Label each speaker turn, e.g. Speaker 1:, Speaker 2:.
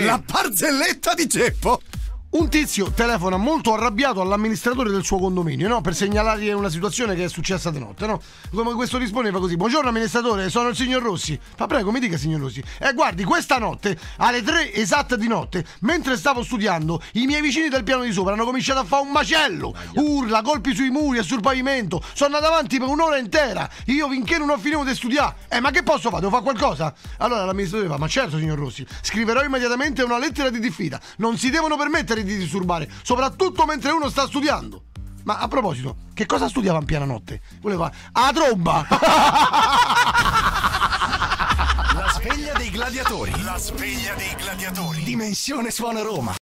Speaker 1: La barzelletta di Ceppo.
Speaker 2: Un tizio telefona molto arrabbiato all'amministratore del suo condominio, no? Per segnalargli una situazione che è successa di notte, no? Come questo rispondeva così: Buongiorno amministratore, sono il signor Rossi. Ma prego, mi dica, signor Rossi. E eh, guardi, questa notte, alle tre esatte di notte, mentre stavo studiando, i miei vicini del piano di sopra hanno cominciato a fare un macello. Urla, colpi sui muri e sul pavimento. Sono andato avanti per un'ora intera. Io finché non ho finito di studiare. Eh, ma che posso fare? Devo fare qualcosa? Allora l'amministratore fa: Ma certo, signor Rossi, scriverò immediatamente una lettera di diffida. Non si devono permettere di disturbare, soprattutto mentre uno sta studiando. Ma a proposito, che cosa studiava in piena notte? Voleva a tromba!
Speaker 1: La sveglia dei gladiatori. La sveglia dei gladiatori. Dimensione suona Roma.